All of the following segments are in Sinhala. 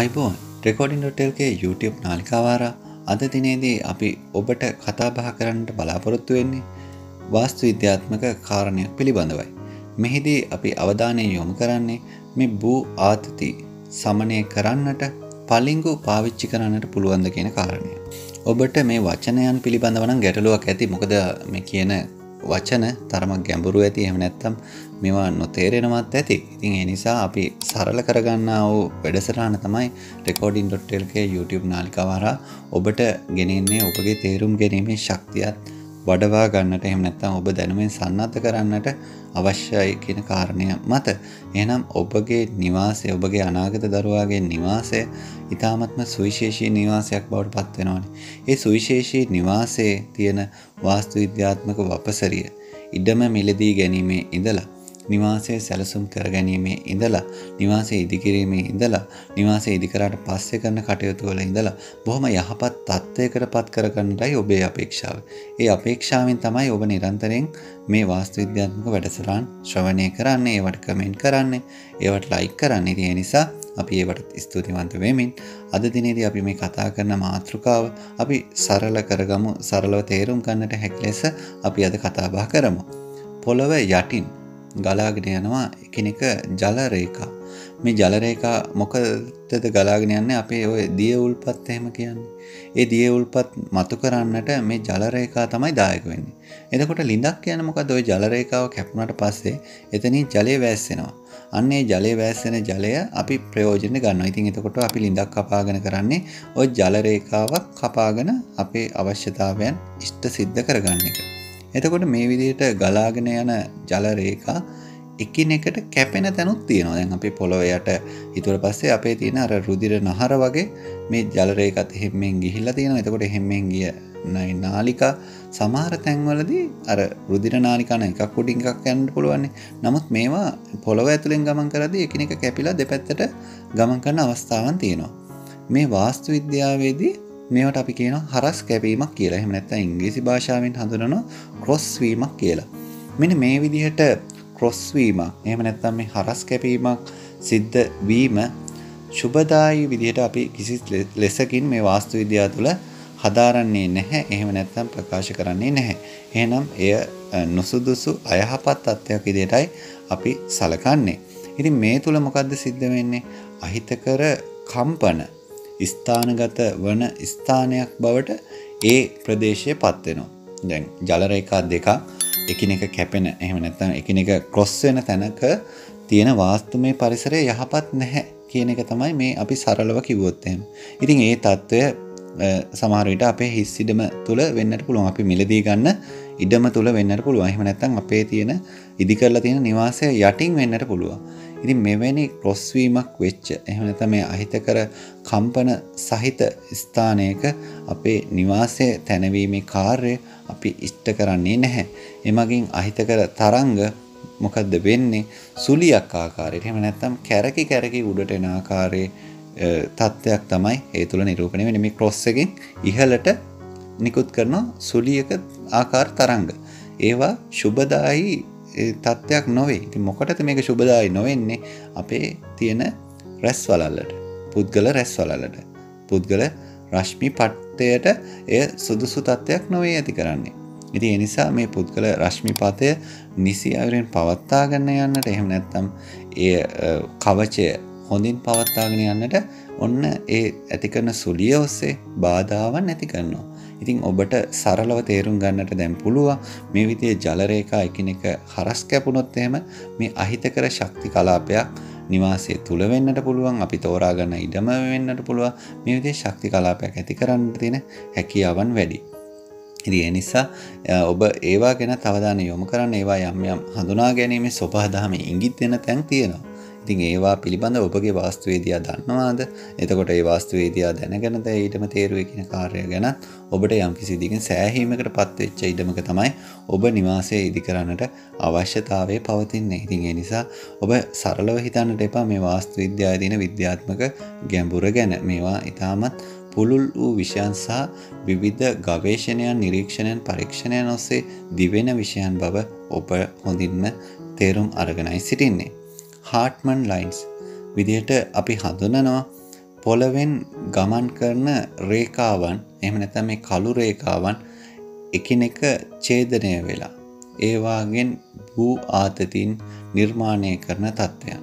අයිබෝන් රෙකෝඩින්.ටල්ගේ YouTube නාලිකාවාර අද දිනේදී අපි ඔබට කතාබහ කරන්නට බලාපොරොත්තු වෙන්නේ වාස්තු විද්‍යාත්මක කාරණයක් පිළිබඳවයි. මෙහිදී අපි අවධානය යොමු කරන්නේ මේ භූ ආතති සමනය කරන්නට පලිංගු පාවිච්චි කරන්නට පුළුවන්ද කියන කාරණය. ඔබට මේ වචනයන් පිළිබඳවනම් ගැටලුවක් ඇති මොකද මේ කියන වචන තරමක් ගැඹුරු ඇති. එහම නැත්තම් මෙවා නොතේරෙනවත් ඇති. ඉතින් ඒ නිසා අපි සරල කරගන්නා වූ වැඩසටාන තමයි රෙකෝඩින්.ටල්ක YouTube නාලිකවරා ඔබට ගෙනෙන්නේ ඔබගේ තේරුම් ගැනීමේ ශක්තියත් වඩවා ගන්නට එහෙම නැත්තම් ඔබ දැනුමෙන් සන්නද්ධ කරන්නට අවශ්‍යයි කියන කාරණය මත එහෙනම් ඔබගේ නිවාසය ඔබගේ අනාගත දරුවාගේ නිවාසය ඉතාමත්ම සුවිශේෂී නිවාසයක් බවට පත්වෙනවානේ. ඒ සුවිශේෂී නිවාසයේ තියෙන වාස්තු විද්‍යාත්මක වපසරිය ඉඩම මිලදී ගැනීමේ ඉඳලා නිවාසය සැලසුම් කරගැනීමේ ඉඳලා නිවාසය ඉදිකිරීමේ ඉඳලා නිවාසය ඉදිකරට පස්සෙ කරන කටයුතු වල ඉඳලා බොහොම යහපත් තත්ත්වයකට පත් කරගන්නටයි ඔබේ අපේක්ෂාව. ඒ අපේක්ෂාවෙන් තමයි ඔබ නිරන්තරයෙන් මේ වාස්තු විද්‍යාත්මක වැඩසටහන් ශ්‍රවණය කරන්නේ, ඒවට කමෙන්ට් කරන්නේ, ඒවට ලයික් කරන්නේ. ඒ නිසා අපි ඒවට ස්තුතිවන්ත වෙමින් අද දිනේදී අපි මේ කතා කරන මාතෘකාව අපි සරල කරගමු සරලව තේරුම් ගන්නට හැකි ලෙස අපි අද කතා බහ කරමු. පොළව යටින් ගලාගෙන යනවා එකනෙක ජලරේකා මේ ජලරේකා මොකදද ගලාගෙන යන්න? අපේ ඔය දිය උල්පත් එහෙම කියන්නේ. ඒ දිය උල්පත් මතු කරන්නට මේ ජලරේකා තමයි දායක වෙන්නේ. එතකොට ලිඳක් කියන මොකද ඔය ජලරේකාව කැපුණට පස්සේ එතනින් ජලය වැස්සෙනවා. අන්නේ ජලය වැස්සෙන ජලය අපි ප්‍රයෝජන ගන්න ඉතින් එතකොට අපි ලිඳක් කපාගෙන කරන්නේ ඔය ජලරේකාවක් කපාගෙන අපේ අවශ්‍යතාවයන් ඉෂ්ට සිද්ධ කරගන්න එක. එතකොට මේ විදිහට ගලාගෙන යන ජලරේකා එකිනෙකට කැපෙන තැනුත් තියෙනවා. දැන් අපේ පොළොව යට හිතුවට පස්සේ අපේ තියෙන අර රුධිර නහර වගේ මේ ජලරේකත් එහෙම්මෙන් ගිහිල්ලා තියෙනවා. එතකොට එහෙම්මෙන් ගිය නාලිකා සමහර තැන්වලදී අර රුධිර නාලිකා එකක් උඩින් එකක් යන්න පුළුවන්. නමුත් මේවා පොළොව ඇතුලෙන් ගමන් කරද්දී එකිනෙක කැපිලා දෙපැත්තට ගමන් කරන අවස්ථාවන් තියෙනවා. මේ වාස්තු විද්‍යාවේදී මේවට අපි කියන හරස් කැපීමක් කියලා එහෙම නැත්නම් ඉංග්‍රීසි භාෂාවෙන් හඳුනන ක්‍රොස් වීමක් කියලා. මෙන්න මේ විදිහට ක්‍රොස් වීමක් එහෙම නැත්නම් මේ හරස් කැපීමක් සිද්ධ වීම සුබදායි විදිහට අපි කිසි ලෙසකින් මේ වාස්තු විද්‍යාව තුළ හදාරන්නේ නැහැ. එහෙම නැත්නම් ප්‍රකාශ කරන්නේ නැහැ. එහෙනම් එය නුසුදුසු අයහපත් තත්ත්වයක් විදිහටයි අපි සලකන්නේ. ඉතින් මේ තුල මොකද්ද සිද්ධ වෙන්නේ? අහිතකර කම්පන ස්ථානගත වන ස්ථානයක් බවට ඒ ප්‍රදේශය පත්වෙනවා. දැන් ජලරේකා දෙකක් එකිනෙක කැපෙන එහෙම නැත්නම් එකිනෙක ක්‍රොස් වෙන තැනක තියෙන වාස්තුමය පරිසරය යහපත් නැහැ කියන එක තමයි මේ අපි සරලව කිව්වොත් එහෙම. ඉතින් ඒ తত্ত্বය සමහර විට අපේ හිස් ඉඩම තුල වෙන්නට පුළුවන්. අපි මිලදී ගන්න ඉඩම තුල වෙන්නට පුළුවන්. එහෙම නැත්නම් අපේ තියෙන ඉදි කරලා තියෙන නිවාසය යටින් වෙන්නට පුළුවන්. ඉතින් මෙවැනි ක්‍රොස්වීමක් වෙච්ච එහෙම නැත්නම් මේ අහිතකර කම්පන සහිත ස්ථානයක අපේ නිවාසය තැනවීමේ කාර්යය අපි ඉෂ්ට කරන්නේ නැහැ. එමගින් අහිතකර තරංග මොකද්ද වෙන්නේ? සුලියක් ආකාරයට. එහෙම නැත්නම් කැරකි කැරකි උඩට එන ආකාරයේ තත්ත්වයක් තමයි ඒ තුළ නිරූපණය වෙන්නේ. මේ ක්‍රොස් එකෙන් ඉහළට නිකුත් කරන සුලියක ආකාර තරංග. ඒවා සුබදායි තත්ත්වයක් නොවේ. ඉති මොකටද මේක ශුභදායි නොවෙන්නේ? අපේ තියෙන රැස් වලල්ලට පුද්ගල රැස් වලලට පුද්ගල රශ්මි පට්ටයට එය සුදුසු තත්ත්වයක් නොවේ ඇති කරන්නේ. ඉති එනිසා මේ පුද්ගල රශ්මිපතය නිසි අයුරෙන් පවත්තාගන්න යන්නට එහෙම නැත්තම් ඒ කවචය හොඳින් පවත්තාගෙන යන්නට ඔන්න ඒ ඇති කරන සුලිය ඔස්සේ බාධාවන් නැති කරනවා. ඉතින් ඔබට සරලව තේරුම් ගන්නට දැන් පුළුවන් මේ විදිහේ ජලරේඛා එකිනෙක හරස් කැපුණොත් එහෙම මේ අහිතකර ශක්ති කලාපයක් නිවාසය තුල වෙන්නට පුළුවන් අපි තෝරා ගන්න ඉඩම වෙන්නට පුළුවන් මේ විදිහේ ශක්ති කලාපයක් ඇති කරන්න තියෙන හැකියාවන් වැඩි. ඉතින් ඒ නිසා ඔබ ඒවා ගැන තවදාන යොමු කරන්න ඒවා යම් යම් හඳුනා ගැනීමේ සොබහදහම ඉඟිත් වෙන තැන් තියෙනවා. ඉතින් ඒවා පිළිබඳ ඔබගේ වාස්තුවේදයා දන්නවාද? එතකොට ඒ වාස්තුවේදයා දැනගැනද ඊටම තේරුව කියන කාර්ය ගැන ඔබට යම් කිසිදිකින් සෑහීමකට පත්වෙච්ච ඉඩමක තමයි ඔබ නිවාසය ඉදි කරන්නට අවශ්‍යතාවය පවතින්නේ. ඉතින් ඒ නිසා ඔබ සරලව හිතන්නට එපා මේ වාස්තු විද්‍යාදීන විද්‍යාත්මක ගැඹුර ගැන. මේවා ඉතාමත් පුළුල් වූ විෂයන් සහ විවිධ ගවේෂණයන් නිරීක්ෂණයන් පරීක්ෂණයන් ඔස්සේ දිවෙන විෂයන් බව ඔබ හොඳින්ම තේරුම් අරගෙනයි සිටින්නේ. හාට්මන් ලයින්ස් විදිහට අපි හඳුනනවා පොළවෙන් ගමන් කරන රේකාවන් එහෙම නැත්නම් මේ කළු රේකාවන් එකිනෙක ඡේදනය වෙලා ඒවාගෙන් භූ ආතතින් නිර්මාණය කරන තත්ත්වයන්.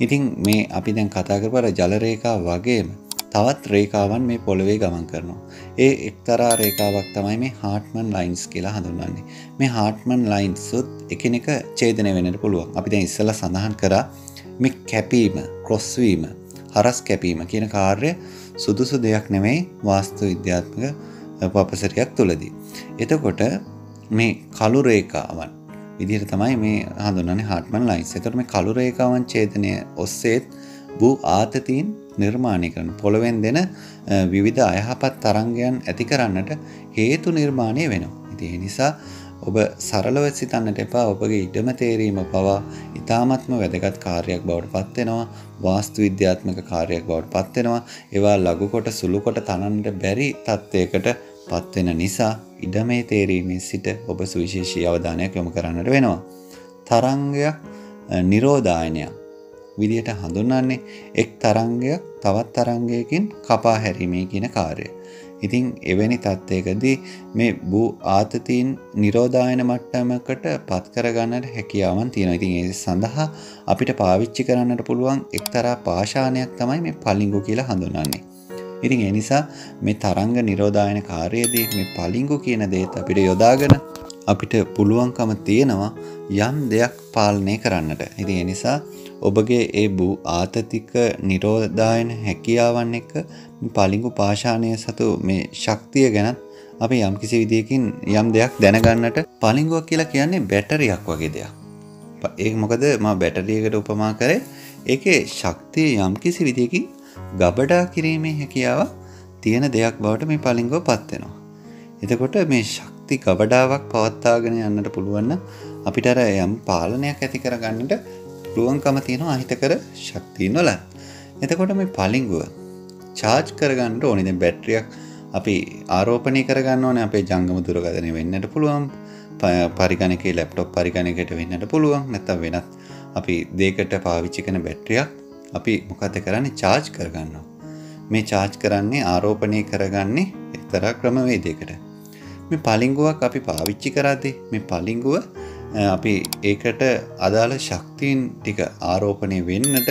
ඉතින් මේ අපි දැන් කතා කරපු ජල රේඛා වගේම තවත් රේඛාවන් මේ පොළවේ ගමන් කරනවා. ඒ එක්තරා රේඛාවක් තමයි මේ හාර්ට්මන් ලයින්ස් කියලා හඳුන්වන්නේ. මේ හාර්ට්මන් ලයින්ස් උත් එකිනෙක ඡේදනය වෙන්නට පුළුවන්. අපි දැන් ඉස්සෙල්ලා සඳහන් කරා මේ කැපීම, ක්‍රොස් වීම, හරස් කැපීම කියන කාර්ය සුදුසු දෙයක් නෙමෙයි වාස්තු විද්‍යාත්මක පපසරියක් තුලදී. එතකොට මේ කළු රේඛාවන් විදිහට තමයි මේ හඳුන්වන්නේ හාර්ට්මන් ලයින්ස්. එතකොට මේ කළු රේඛාවන් ඡේදනය ඔස්සේත් භූ ආතතීන් නිර්මාණය කරන පොළවෙන් දෙන විවිධ අයහපත් තරංගයන් ඇති කරන්නට හේතු නිර්මාණය වෙනවා. ඉතින් ඒ නිසා ඔබ සරලව සිතන්නට එපා ඔබගේ ඉඩම තේරීම පවා ඉතාමත්ම වැදගත් කාර්යයක් බවට පත්වෙනවා වාස්තු විද්‍යාත්මක කාර්යයක් බවට පත්වෙනවා ඒවා ලඝුකොට සුළුකොට තනන්නට බැරි තත්ත්වයකට පත්වෙන නිසා ඉඩමේ තේරීමේ සිට ඔබ සුවිශේෂී අවධානයක් යොමු කරන්නට වෙනවා. තරංගයක් නිරෝධායනයක් විදියට හඳුන්වන්නේ එක් තරංගයක් තවත් තරංගයකින් කපා හැරීමේ කියන කාර්යය. ඉතින් එවැනි තත්ත්වයකදී මේ භූ ආතතීන් නිරෝධායන මට්ටමකට පත් කරගන්නට හැකියාවන් තියෙනවා. ඉතින් ඒ සඳහා අපිට පාවිච්චි කරන්නට පුළුවන් එක්තරා පාෂාණයක් තමයි මේ පලිංගු කියලා හඳුන්වන්නේ. ඉතින් ඒ නිසා මේ තරංග නිරෝධායන කාර්යයේදී මේ පලිංගු කියන දේත් අපිට යොදාගෙන අපිට පුළුවන්කම තියෙනවා යම් දෙයක් පාලනය කරන්නට. ඉතින් ඒ නිසා ඔබගේ ඒ භූ ආතතික නිරෝධායන හැකියාවන් එක්ක පලිංගු පාෂාණය සතු මේ ශක්තිය ගැනත් අපි යම්කිසි විදියකින් යම් දෙයක් දැනගන්නට පලිංගුවක් කියලා කියන්නේ බැටරියක් වගේ දෙයක්. ඒ මොකද මම බැටරියකට උපමා කරේ ඒකේ ශක්තිය යම්කිසි විදියකින් ගබඩා කිරීමේ හැකියාව තියෙන දෙයක් බවට මේ පලිංගුව පත් වෙනවා. එතකොට මේ ශක්ති ගබඩාවක් පවත්වාගෙන යන්නට පුළුවන් අපිට අර යම් පාලනයක් ඇති කරගන්නට පුළුවන්කම තියෙනවා අහිතකර ශක්තියින් වල. එතකොට මේ පලිංගුව චාර්ජ් කරගන්නට ඕනේ. දැන් බැටරියක් අපි ආරෝපණය කරගන්න ඕනේ අපේ ජංගම දුරකථනය වෙන්නට පුළුවන්. පරිගණකේ ලැප්ටොප් පරිගණකයට වෙන්නට පුළුවන්. නැත්නම් වෙනත් අපි දෙයකට පාවිච්චි කරන බැටරියක් අපි මොකද කරන්නේ චාර්ජ් කරගන්නවා. මේ චාර්ජ් කරන්නේ ආරෝපණය කරගන්නේ එක්තරා ක්‍රමවේදයකට. මේ පලිංගුවක් අපි පාවිච්චි කරද්දී මේ පලිංගුව අපි ඒකට අදාළ ශක්තිීන් ටික ආරෝපණය වෙන්නට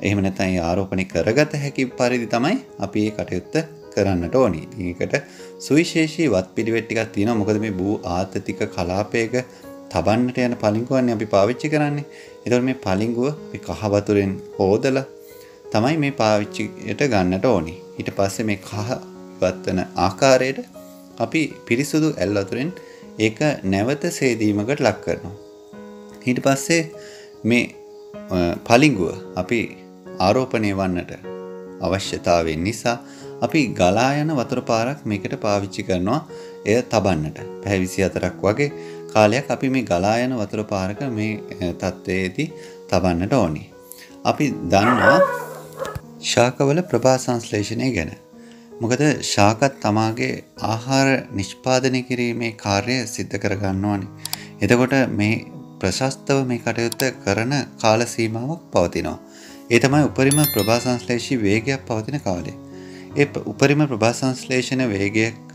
එහෙම නැත්නම් ආරෝපණය කරගත හැකි පරිදි තමයි අපි ඒ කටයුත්ත කරන්නට ඕනි. ඒකට සුවිශේෂී වත් පිළිවෙත් ටිකක් තියෙනවා. මොකද මේ භූ ආතතික කලාපයක තබන්නට යන පලිංගුවන්නේ අපි පාවිච්චි කරන්නේ. එතකොට මේ පලිංගුව අපි කහ වතුරෙන් හොදලා තමයි මේ පාවිච්චියට ගන්නට ඕනි. ඊට පස්සේ මේ කහ ඉවත් වෙන ආකාරයට අපි පිරිසුදු ඇල් වතුරෙන් ඒක නැවත සේදීමකට ලක් කරනවා. ඊට පස්සේ මේ පලිංගුව අපි ආරෝපණය වන්නට අවශ්‍යතාවයෙන් නිසා අපි ගලා යන වතුර පාරක් මේකට පාවිච්චි කරනවා එය තබන්නට. පැය 24ක් වගේ කාලයක් අපි මේ ගලා යන වතුර පාරක මේ තත්ත්වයේදී තබන්නට ඕනි. අපි දන්නවා ශාකවල ප්‍රභා සංශ්ලේෂණය ගැන. මොකද ශාකත් තමාගේ ආහාර නිෂ්පාදනය කිරීමේ කාර්යය සිද්ධ කරගන්නවානි. එතකොට මේ ප්‍රශස්තව මේ කටයුත්ත කරන කාල සීමාවක් පවතිනවා. ඒ තමයි උපරිම ප්‍රභා සංශ්ලේෂී වේගයක් පවතින කාලේ. ඒ උපරිම ප්‍රභා සංශ්ලේෂණ වේගයක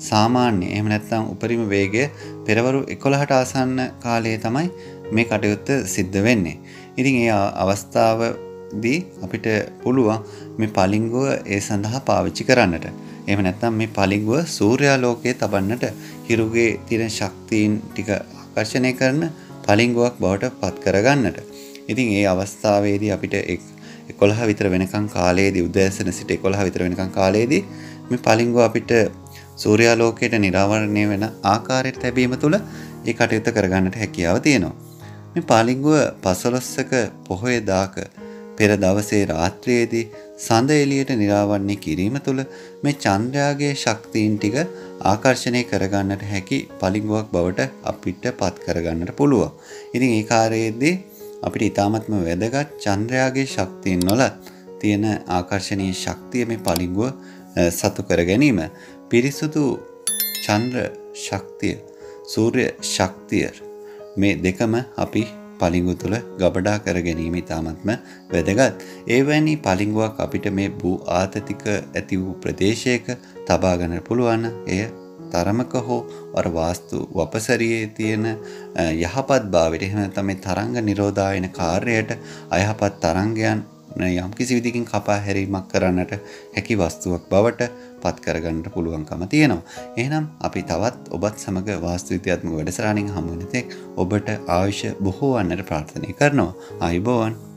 සාමාන්‍ය එහෙම නැත්නම් උපරිම වේගය පෙරවරු 11ට ආසන්න කාලයේ තමයි මේ කටයුත්ත සිද්ධ වෙන්නේ. ඉතින් ඒ අවස්ථාවදී අපිට පුළුවන් මේ පලිංගුව ඒ සඳහා පාවිච්චි කරන්නට. එහෙම නැත්නම් මේ පලිංගුව සූර්යාලෝකයේ තබන්නට හිරුගේ තියෙන ශක්තියින් ටික ආකර්ෂණය කරන පලිංගුවක් බවට පත් කරගන්නට. ඉතින් ඒ අවස්ථාවේදී අපිට 11 විතර වෙනකන් කාලයේදී උදෑසන සිට 11 විතර වෙනකන් කාලයේදී මේ පලිංගුව අපිට සූර්යාලෝකයට නිරාවරණය වෙන ආකාරයට තැබීම තුළ ඒ කටයුත්ත කරගන්නට හැකියාව තියෙනවා. මේ පාලිංගුව පසළොස්සක පොහොය දාක පෙර දවසේ රාත්‍රියේදී සඳ එළියට නිරාවරණය කිරීම තුළ මේ චන්ද්‍රයාගේ ශක්තියින් ටික ආකර්ෂණය කරගන්නට හැකි පලිංගුවක් බවට අපිට පත් කරගන්නට පුළුවන්. ඉතින් ඒ කාර්යයේදී අපිට ඊ타මත්ම වැදගත් චන්ද්‍රයාගේ ශක්තියින් වල තියෙන ආකර්ෂණීය ශක්තිය මේ පලිංගුව සතු කර ගැනීම පිරිසුදු චන්ද්‍ර ශක්තිය සූර්ය ශක්තිය මේ දෙකම අපි පලිංගු තුළ ගබඩා කර ගැනීම ඉතාමත්ම වැදගත්. ඒවැනි පලිංගුවක් අපිට මේ භූ ආතතික ඇති වූ ප්‍රදේශයක තබාගන්න පුළුවන් එය තරමක හෝ අර වාස්තු වපසරියේ තියෙන යහපත් භාවයට එහෙම තමයි තරංග නිරෝධායන කාර්යයට අයහපත් තරංගයන් යම් කිසි විදිකින් කපා හැරීමක් කරන්නට හැකි වස්තුවක් බවට පත් කරගන්නට පුළුවන්කම තියෙනවා. එහෙනම් අපි තවත් ඔබත් සමග වාස්තු විද්‍යාත්මක වැඩසටහනින් හමු වෙන තෙක් ඔබට ආයුෂ බොහෝ වන්නට ප්‍රාර්ථනා කරනවා. ආයුබෝවන්